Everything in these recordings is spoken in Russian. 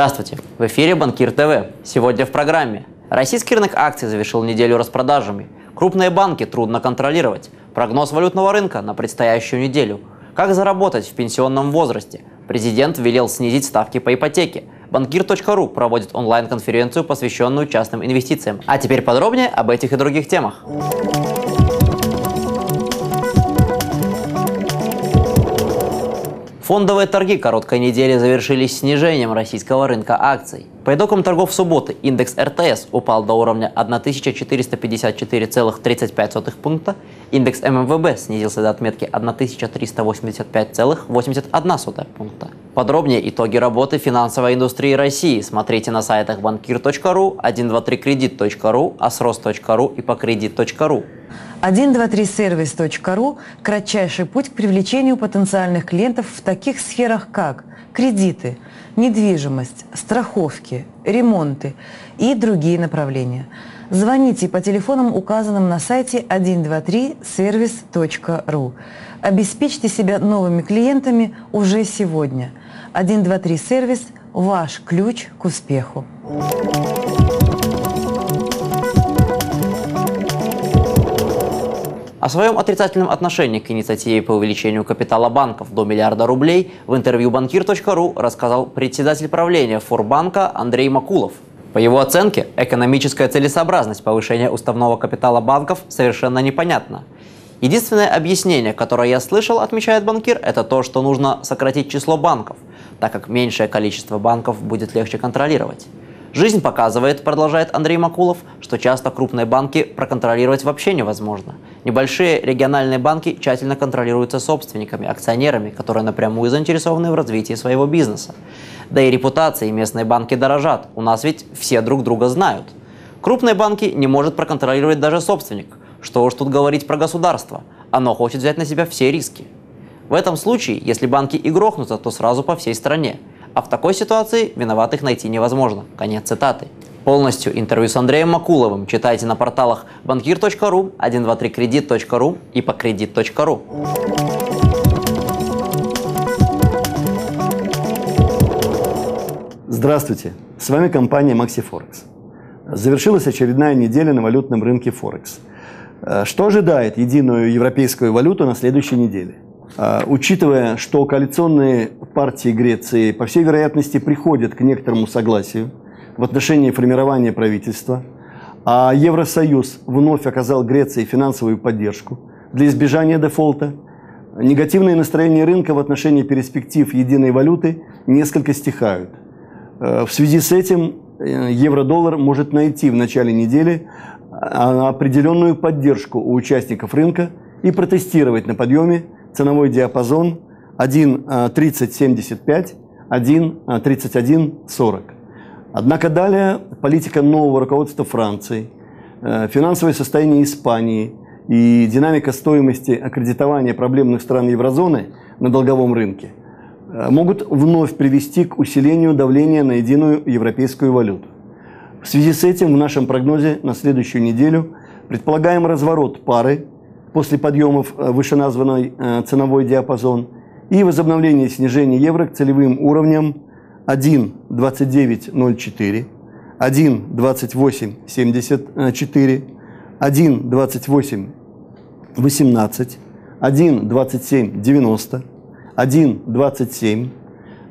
Здравствуйте! В эфире Банкир ТВ. Сегодня в программе. Российский рынок акций завершил неделю распродажами. Крупные банки трудно контролировать. Прогноз валютного рынка на предстоящую неделю. Как заработать в пенсионном возрасте? Президент велел снизить ставки по ипотеке. Банкир.ру проводит онлайн-конференцию, посвященную частным инвестициям. А теперь подробнее об этих и других темах. Фондовые торги короткой недели завершились снижением российского рынка акций. По итогам торгов субботы индекс РТС упал до уровня 1454,35 пункта, индекс ММВБ снизился до отметки 1385,81 пункта. Подробнее итоги работы финансовой индустрии России смотрите на сайтах банкир.ру, 123кредит.ру, asros.ru и покредит.ру. 123service.ru – кратчайший путь к привлечению потенциальных клиентов в таких сферах, как кредиты, недвижимость, страховки, ремонты и другие направления. Звоните по телефонам, указанным на сайте 123service.ru. Обеспечьте себя новыми клиентами уже сегодня. 123 сервис – ваш ключ к успеху. О своем отрицательном отношении к инициативе по увеличению капитала банков до миллиарда рублей в интервью банкир.ру рассказал председатель правления Форбанка Андрей Макулов. По его оценке, экономическая целесообразность повышения уставного капитала банков совершенно непонятна. Единственное объяснение, которое я слышал, отмечает банкир, это то, что нужно сократить число банков, так как меньшее количество банков будет легче контролировать. Жизнь показывает, продолжает Андрей Макулов, что часто крупные банки проконтролировать вообще невозможно. Небольшие региональные банки тщательно контролируются собственниками, акционерами, которые напрямую заинтересованы в развитии своего бизнеса. Да и репутацией местные банки дорожат. У нас ведь все друг друга знают. Крупные банки не может проконтролировать даже собственник. Что уж тут говорить про государство. Оно хочет взять на себя все риски. В этом случае, если банки и грохнутся, то сразу по всей стране. А в такой ситуации виноватых найти невозможно. Конец цитаты. Полностью интервью с Андреем Макуловым читайте на порталах банкир.ру, 123кредит.ру и покредит.ру. Здравствуйте, с вами компания MaxiForex. Завершилась очередная неделя на валютном рынке Форекс. Что ожидает единую европейскую валюту на следующей неделе? А, учитывая, что коалиционные партии Греции, по всей вероятности, приходят к некоторому согласию в отношении формирования правительства, а Евросоюз вновь оказал Греции финансовую поддержку для избежания дефолта, негативные настроения рынка в отношении перспектив единой валюты несколько стихают. А, в связи с этим э, евро-доллар может найти в начале недели а, определенную поддержку у участников рынка и протестировать на подъеме ценовой диапазон 1.3075, 1.3140. Однако далее политика нового руководства Франции, э, финансовое состояние Испании и динамика стоимости аккредитования проблемных стран еврозоны на долговом рынке э, могут вновь привести к усилению давления на единую европейскую валюту. В связи с этим в нашем прогнозе на следующую неделю предполагаем разворот пары после подъемов э, вышеназванный ценовой диапазон и возобновление снижения евро к целевым уровням 1.2904, 1.2874, 1.2818, 1.2790, 1.27,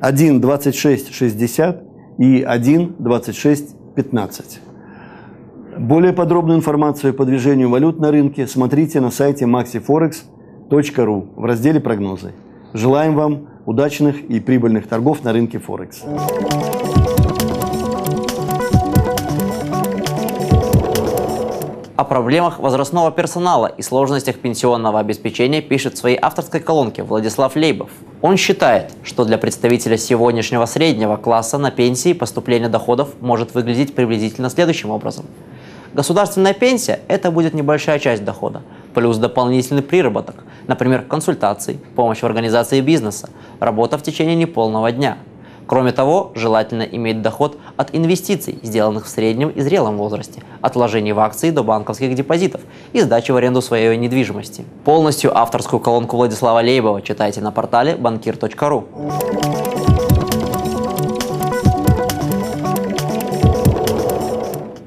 1.2660 и 1.2615. Более подробную информацию по движению валют на рынке смотрите на сайте maxiforex.ru в разделе «Прогнозы». Желаем вам удачных и прибыльных торгов на рынке Форекс. О проблемах возрастного персонала и сложностях пенсионного обеспечения пишет в своей авторской колонке Владислав Лейбов. Он считает, что для представителя сегодняшнего среднего класса на пенсии поступление доходов может выглядеть приблизительно следующим образом – Государственная пенсия – это будет небольшая часть дохода, плюс дополнительный приработок, например, консультации, помощь в организации бизнеса, работа в течение неполного дня. Кроме того, желательно иметь доход от инвестиций, сделанных в среднем и зрелом возрасте, от вложений в акции до банковских депозитов и сдачи в аренду своей недвижимости. Полностью авторскую колонку Владислава Лейбова читайте на портале банкир.ру.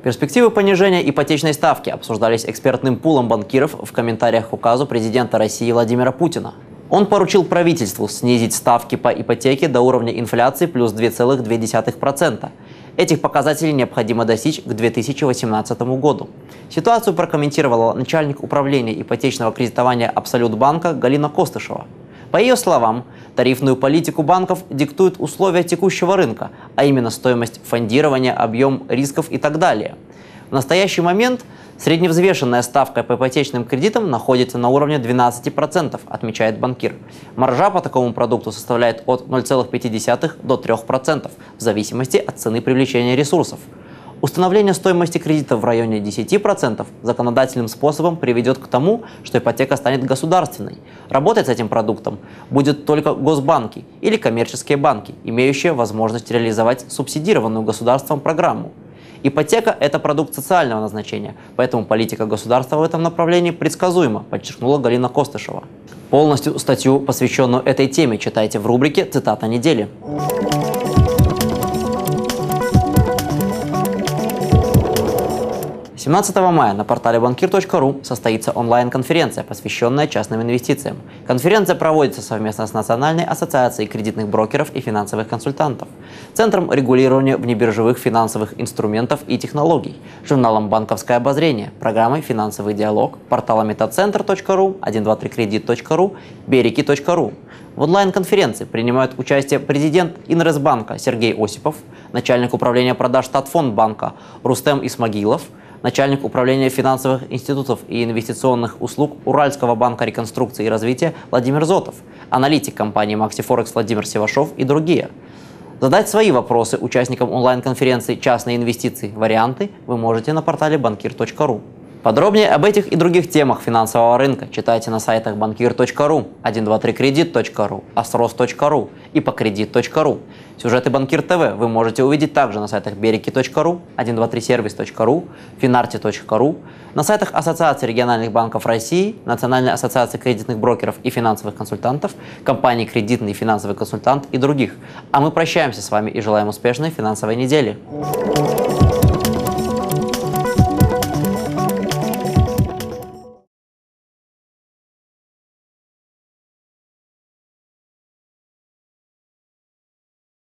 Перспективы понижения ипотечной ставки обсуждались экспертным пулом банкиров в комментариях к указу президента России Владимира Путина. Он поручил правительству снизить ставки по ипотеке до уровня инфляции плюс 2,2%. Этих показателей необходимо достичь к 2018 году. Ситуацию прокомментировала начальник управления ипотечного кредитования Абсолют банка Галина Костышева. По ее словам, тарифную политику банков диктуют условия текущего рынка, а именно стоимость фондирования, объем рисков и так далее. В настоящий момент средневзвешенная ставка по ипотечным кредитам находится на уровне 12%, отмечает банкир. Маржа по такому продукту составляет от 0,5 до 3% в зависимости от цены привлечения ресурсов. Установление стоимости кредита в районе 10% законодательным способом приведет к тому, что ипотека станет государственной. Работать с этим продуктом будет только госбанки или коммерческие банки, имеющие возможность реализовать субсидированную государством программу. Ипотека – это продукт социального назначения, поэтому политика государства в этом направлении предсказуема, подчеркнула Галина Костышева. Полностью статью, посвященную этой теме, читайте в рубрике «Цитата недели». 17 мая на портале банкир.ру состоится онлайн-конференция, посвященная частным инвестициям. Конференция проводится совместно с Национальной ассоциацией кредитных брокеров и финансовых консультантов, Центром регулирования внебиржевых финансовых инструментов и технологий, журналом «Банковское обозрение», программой «Финансовый диалог», порталом metacenter.ru, 123кредит.ру, береки.ру. В онлайн-конференции принимают участие президент Инресбанка Сергей Осипов, начальник управления продаж Татфондбанка Рустем Исмагилов – начальник управления финансовых институтов и инвестиционных услуг Уральского банка реконструкции и развития Владимир Зотов, аналитик компании Максифорекс Владимир Севашов и другие. Задать свои вопросы участникам онлайн-конференции «Частные инвестиции. Варианты» вы можете на портале банкир.ру. Подробнее об этих и других темах финансового рынка читайте на сайтах банкир.ру, 123кредит.ру, astros.ru и покредит.ру. Сюжеты Банкир ТВ вы можете увидеть также на сайтах береки.ру, 123сервис.ру, финарти.ру, на сайтах Ассоциации региональных банков России, Национальной ассоциации кредитных брокеров и финансовых консультантов, компании «Кредитный и финансовый консультант» и других. А мы прощаемся с вами и желаем успешной финансовой недели.